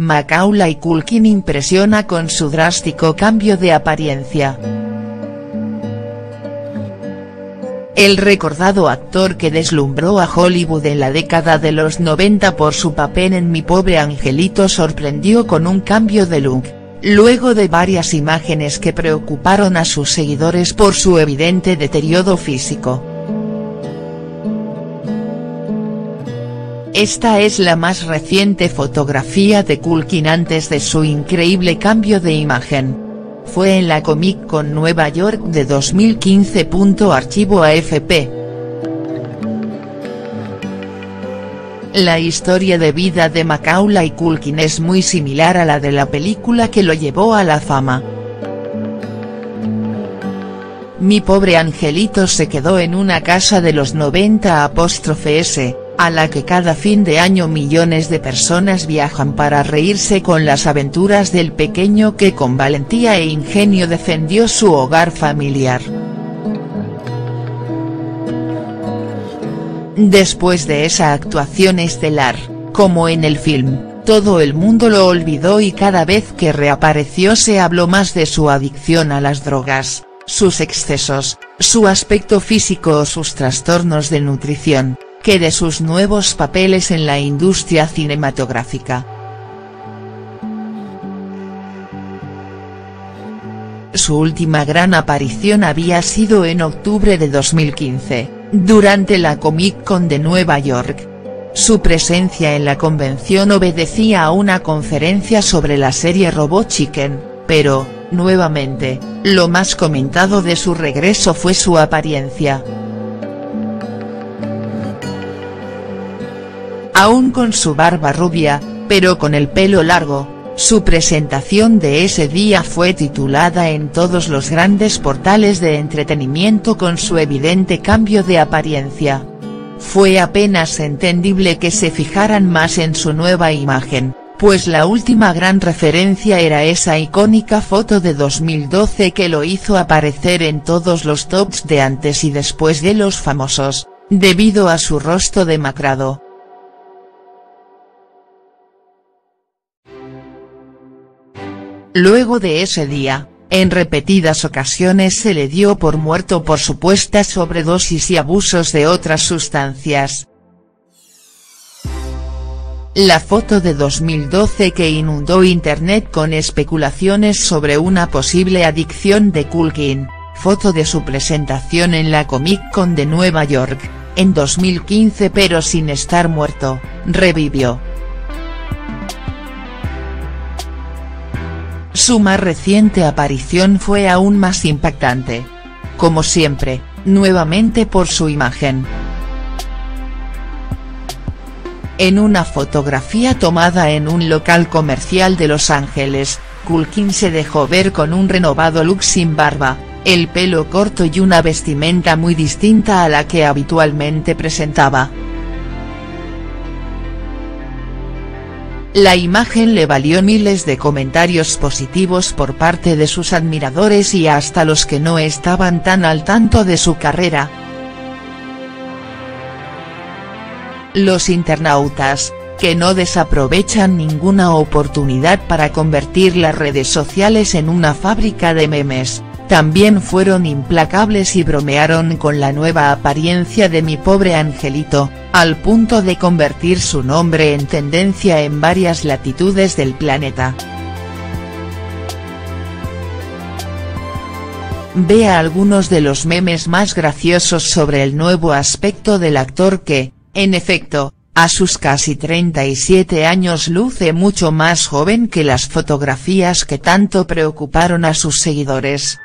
Macaulay Culkin impresiona con su drástico cambio de apariencia. El recordado actor que deslumbró a Hollywood en la década de los 90 por su papel en Mi pobre angelito sorprendió con un cambio de look, luego de varias imágenes que preocuparon a sus seguidores por su evidente deterioro físico. Esta es la más reciente fotografía de Culkin antes de su increíble cambio de imagen fue en la Comic Con Nueva York de 2015. Archivo AFP. La historia de vida de Macaulay Culkin es muy similar a la de la película que lo llevó a la fama. Mi pobre angelito se quedó en una casa de los 90 s a la que cada fin de año millones de personas viajan para reírse con las aventuras del pequeño que con valentía e ingenio defendió su hogar familiar. Después de esa actuación estelar, como en el film, todo el mundo lo olvidó y cada vez que reapareció se habló más de su adicción a las drogas, sus excesos, su aspecto físico o sus trastornos de nutrición que de sus nuevos papeles en la industria cinematográfica. Su última gran aparición había sido en octubre de 2015, durante la Comic Con de Nueva York. Su presencia en la convención obedecía a una conferencia sobre la serie Robot Chicken, pero, nuevamente, lo más comentado de su regreso fue su apariencia. Aún con su barba rubia, pero con el pelo largo, su presentación de ese día fue titulada en todos los grandes portales de entretenimiento con su evidente cambio de apariencia. Fue apenas entendible que se fijaran más en su nueva imagen, pues la última gran referencia era esa icónica foto de 2012 que lo hizo aparecer en todos los tops de antes y después de los famosos, debido a su rostro demacrado. Luego de ese día, en repetidas ocasiones se le dio por muerto por supuestas sobredosis y abusos de otras sustancias. La foto de 2012 que inundó internet con especulaciones sobre una posible adicción de Culkin, foto de su presentación en la Comic Con de Nueva York, en 2015 pero sin estar muerto, revivió. Su más reciente aparición fue aún más impactante. Como siempre, nuevamente por su imagen. En una fotografía tomada en un local comercial de Los Ángeles, Culkin se dejó ver con un renovado look sin barba, el pelo corto y una vestimenta muy distinta a la que habitualmente presentaba. La imagen le valió miles de comentarios positivos por parte de sus admiradores y hasta los que no estaban tan al tanto de su carrera. Los internautas, que no desaprovechan ninguna oportunidad para convertir las redes sociales en una fábrica de memes, también fueron implacables y bromearon con la nueva apariencia de mi pobre angelito, al punto de convertir su nombre en tendencia en varias latitudes del planeta. Vea algunos de los memes más graciosos sobre el nuevo aspecto del actor que, en efecto, a sus casi 37 años luce mucho más joven que las fotografías que tanto preocuparon a sus seguidores.